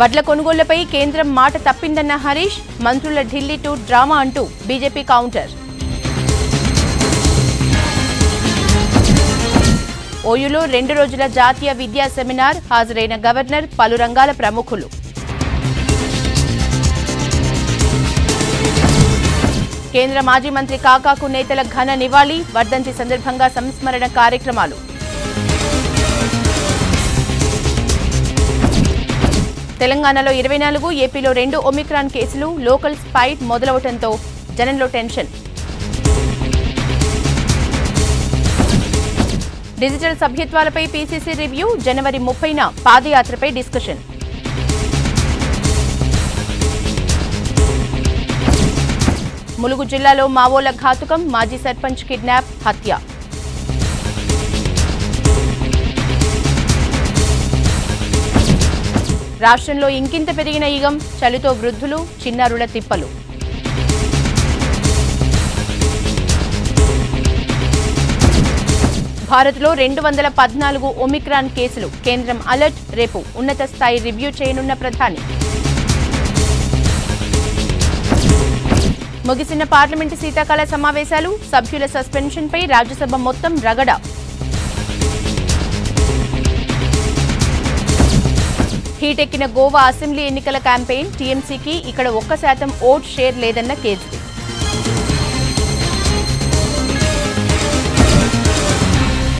వడ్ల కొనుగోళ్ళపై కేంద్రం మాట తప్పిందన్న హరీష్ మంత్రుల ఢిల్లీ టూర్ డ్రామా అంటూ బీజేపీ కౌంటర్. ఓయూలో రెండు రోజుల జాతీయ విద్యా సెమినార్ హాజరైన గవర్నర్ పలు రంగాల ప్రముఖులు. కేంద్ర మాజీ మంత్రి కాకాకు నేతల ఘన నివాళి వర్ధంతి సందర్భంగా సంస్మరణ కార్యక్రమాలు. తెలంగాణలో ఇరవై నాలుగు ఏపీలో రెండు ఒమిక్రాన్ కేసులు లోకల్ స్పైట్ మొదలవటంతో జనంలో టెన్షన్. డిజిటల్ సభ్యత్వాలపై పీసీసీ రివ్యూ జనవరి ముప్పైన పాదయాత్రపై డిస్కషన్. ములుగు జిల్లాలో మావోల ఘాతుకం మాజీ సర్పంచ్ కిడ్నాప్ హత్య. రాష్ట్రంలో ఇంకింత పెరిగిన ఈగం చలితో వృద్ధులు చిన్నారుల తిప్పలు. భారత్లో రెండు వందల పద్నాలుగు ఒమిక్రాన్ కేసులు. కేంద్రం అలర్ట్. రేపు ఉన్నత స్థాయి రివ్యూ చేయనున్న ప్రధాని. ముగిసిన పార్లమెంటు శీతాకాల సమావేశాలు సభ్యుల సస్పెన్షన్పై రాజ్యసభ మొత్తం రగడ. హీటెక్కిన గోవా అసెంబ్లీ ఎన్నికల క్యాంపెయిన్ టీఎంసీకి ఇక్కడ ఒక్క శాతం ఓట్ షేర్ లేదన్న కేజీ